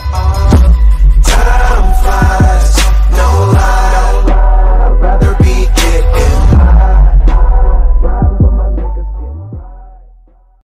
Oh.